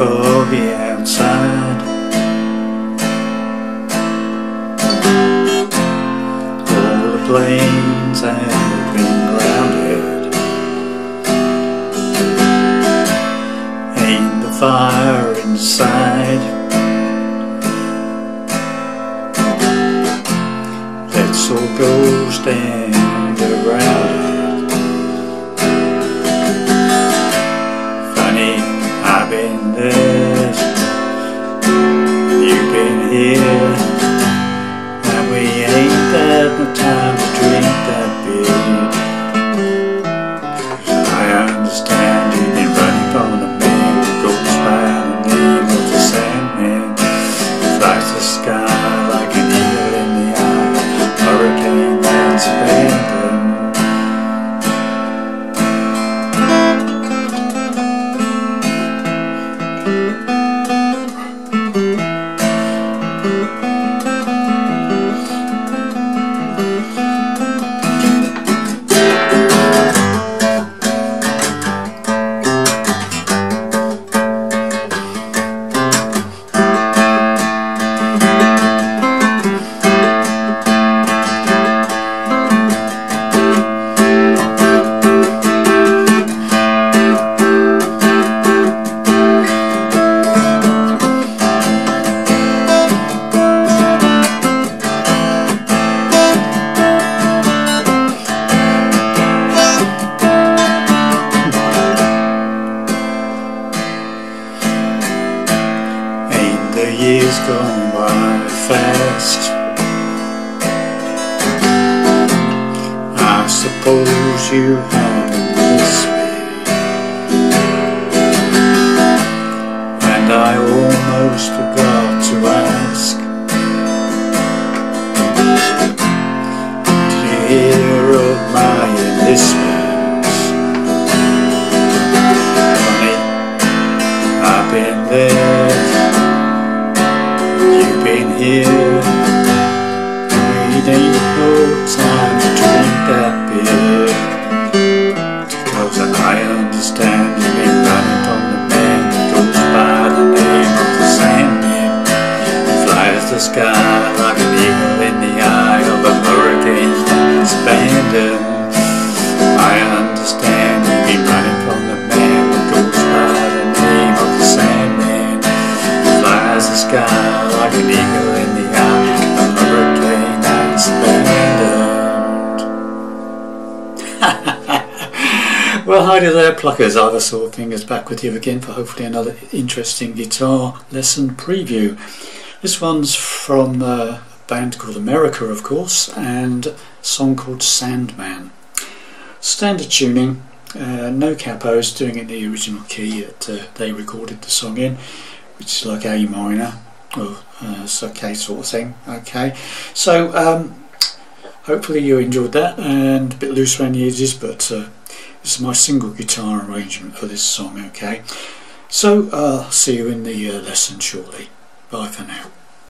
for the outside All the planes have been grounded. Ain't the fire inside. Let's all go stand Hurricane years gone by fast? I suppose you haven't missed me And I almost forgot to ask Did you hear of my enlistment? You've well, hi there, pluckers. Sword Fingers back with you again for hopefully another interesting guitar lesson preview. This one's from a band called America, of course, and a song called Sandman. Standard tuning, uh, no capos, doing it in the original key that uh, they recorded the song in which is like A minor or uh, okay sort of thing. Okay, so um, hopefully you enjoyed that and a bit loose around the edges, but uh, this is my single guitar arrangement for this song. Okay, so uh, I'll see you in the uh, lesson shortly. Bye for now.